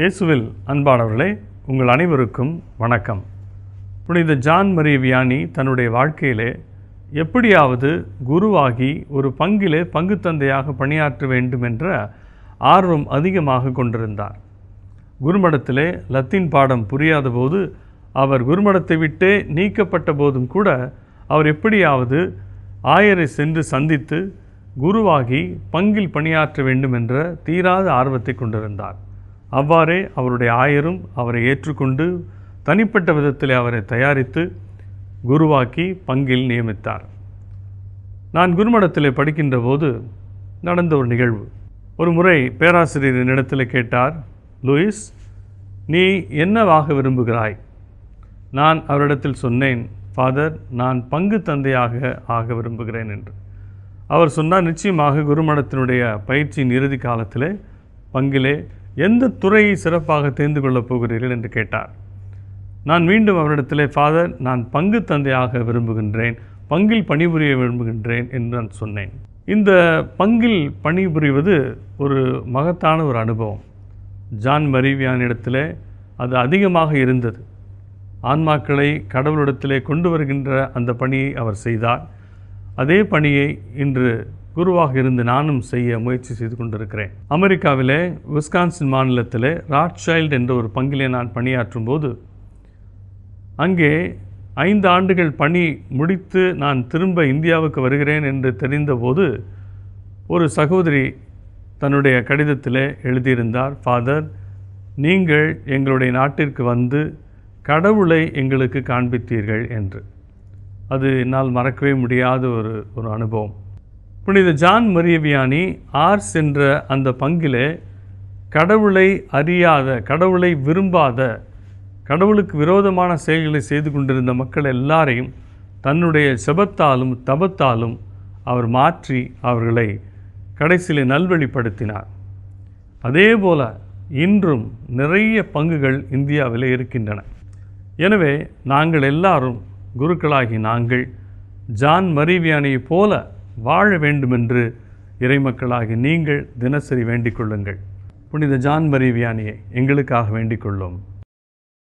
இயேசுவில் அன்பானவர்களே உங்கள் அனைவருக்கும் வணக்கம். புனித ஜான் மரிய வியானி தன்னுடைய வாழ்க்கையிலே எப்படியாவது குருவாகி ஒரு பங்கிலே பங்கு தந்தையாக பணியாற்ற வேண்டும் என்ற ஆர்வம் அதிகமாக கொண்டிருந்தார். குருமடத்திலே லத்தீன் பாடம் புரியாத போது அவர் குருமடத்தை விட்டே நீக்கப்பட்ட போதும் கூட அவர் எப்படியாவது ஆயரை சென்று சந்தித்து குருவாகி பங்கில் பணியாற்ற வேண்டும் என்ற தீராத ஆர்வத்தை கொண்டிருந்தார். அவ்வாறே அவருடைய ஆயரும் அவரை ஏற்றுக்கொண்டு தனிப்பட்ட விதத்தில் அவரை தயாரித்து குருவாக்கி பங்கில் நியமித்தார். நான் குருமடத்தில் படிக்கின்ற போது நடந்த ஒரு நிகழ்வு. ஒரு முறை பேராசிரியரின் இடத்தில் கேட்டார் லூயிஸ் நீ என்னவாக விரும்புகிறாய்? நான் அவரிடத்தில் சொன்னேன் ஃபாதர் நான் பங்கு தந்தையாக ஆக விரும்புகிறேன் என்று. அவர் சொன்னார் நிச்சயமாக குருமடத்தினுடைய பயிற்சியின் இறுதி காலத்திலே பங்கிலே எந்த துறையை சிறப்பாக தெரிந்து கொள்ளப் போகிறீர்கள் என்று கேட்டார். நான் மீண்டும் அவரிடத்திலே ஃபாதர் நான் பங்கு தந்தையாக விரும்புகின்றேன் பங்கில் பணிபுரிய விரும்புகின்றேன் என்று நான் சொன்னேன். இந்த பங்கில் பணிபுரிவது ஒரு மகத்தான ஒரு அனுபவம். ஜான் மரிவியானிடத்திலே அது அதிகமாக இருந்தது. ஆன்மாக்களை கடவுளிடத்திலே கொண்டு வருகின்ற அந்த பணியை அவர் செய்தார். அதே பணியை இன்று குருவாக இருந்து நானும் செய்ய முயற்சி செய்து கொண்டிருக்கிறேன். அமெரிக்காவிலே விஸ்கான்சின் மாநிலத்தில் ராட்சைல்டு என்ற ஒரு பங்கிலே நான் பணியாற்றும் போது அங்கே ஐந்து ஆண்டுகள் பணி முடித்து நான் திரும்ப இந்தியாவுக்கு வருகிறேன் என்று தெரிந்தபோது ஒரு சகோதரி தன்னுடைய கடிதத்திலே எழுதியிருந்தார் ஃபாதர் நீங்கள் எங்களுடைய நாட்டிற்கு வந்து கடவுளை எங்களுக்கு காண்பித்தீர்கள் என்று. அது என்னால் மறக்கவே முடியாத ஒரு ஒரு அனுபவம். புனித ஜான் மரியவியானி ஆர்ஸ் என்ற அந்த பங்கிலே கடவுளை அறியாத கடவுளை விரும்பாத கடவுளுக்கு விரோதமான செயல்களை செய்து கொண்டிருந்த மக்கள் எல்லாரையும் தன்னுடைய செபத்தாலும் தபத்தாலும் அவர் மாற்றி அவர்களை கடைசியிலே நல்வழிப்படுத்தினார். அதேபோல இன்றும் நிறைய பங்குகள் இந்தியாவில் இருக்கின்றன. எனவே நாங்கள் எல்லாரும் குருக்களாகி நாங்கள் ஜான் மரிவியானியைப் போல வாழ வேண்டுமென்று இறைமக்களாகி நீங்கள் தினசரி வேண்டிக் கொள்ளுங்கள். புனித ஜான் மரிவியானியை எங்களுக்காக வேண்டிக் கொள்ளும்.